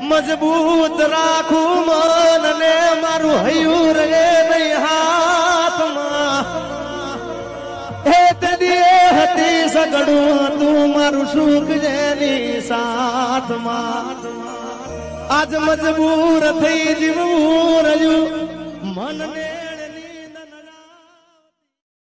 મજબૂત રાખું મન ને મારું હૈયું રે નહીં હાથમાં. હે તદી હતી સગડું તું મારું સુખ જેની સાથમાં. આજ મજબૂર થઈ જીવવું રહ્યું મનને